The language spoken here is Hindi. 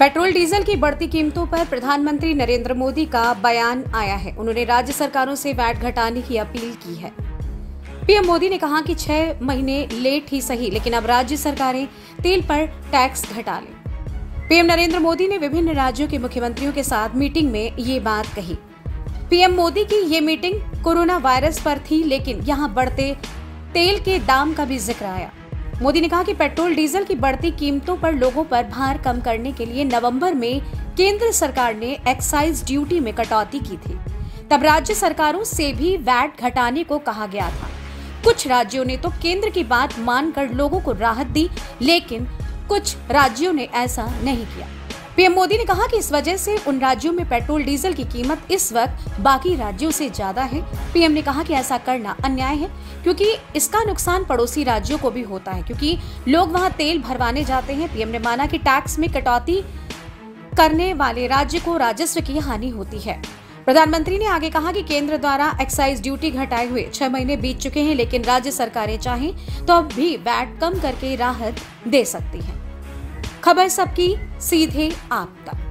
पेट्रोल डीजल की बढ़ती कीमतों पर प्रधानमंत्री नरेंद्र मोदी का बयान आया है। उन्होंने राज्य सरकारों से वैट घटाने की अपील की है। पीएम मोदी ने कहा कि छह महीने लेट ही सही, लेकिन अब राज्य सरकारें तेल पर टैक्स घटा लें। पीएम नरेंद्र मोदी ने विभिन्न राज्यों के मुख्यमंत्रियों के साथ मीटिंग में ये बात कही। पीएम मोदी की ये मीटिंग कोरोना वायरस पर थी, लेकिन यहाँ बढ़ते तेल के दाम का भी ज़िक्र आया। मोदी ने कहा कि पेट्रोल डीजल की बढ़ती कीमतों पर लोगों पर भार कम करने के लिए नवंबर में केंद्र सरकार ने एक्साइज ड्यूटी में कटौती की थी। तब राज्य सरकारों से भी वैट घटाने को कहा गया था। कुछ राज्यों ने तो केंद्र की बात मानकर लोगों को राहत दी, लेकिन कुछ राज्यों ने ऐसा नहीं किया। पीएम मोदी ने कहा कि इस वजह से उन राज्यों में पेट्रोल डीजल की कीमत इस वक्त बाकी राज्यों से ज़्यादा है। पीएम ने कहा कि ऐसा करना अन्याय है, क्योंकि इसका नुकसान पड़ोसी राज्यों को भी होता है, क्योंकि लोग वहाँ तेल भरवाने जाते हैं। पीएम ने माना कि टैक्स में कटौती करने वाले राज्य को राजस्व की हानि होती है। प्रधानमंत्री ने आगे कहा कि केंद्र द्वारा एक्साइज ड्यूटी घटाए हुए छह महीने बीत चुके हैं, लेकिन राज्य सरकारें चाहें तो अब भी वैट कम करके राहत दे सकती हैं। खबर सबकी सीधे आप तक।